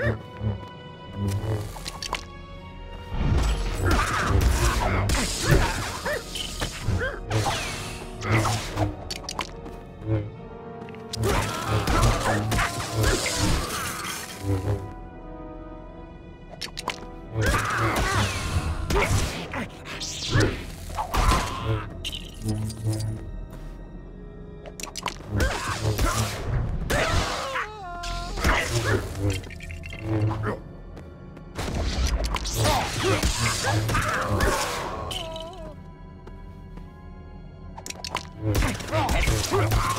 Wait. Oh!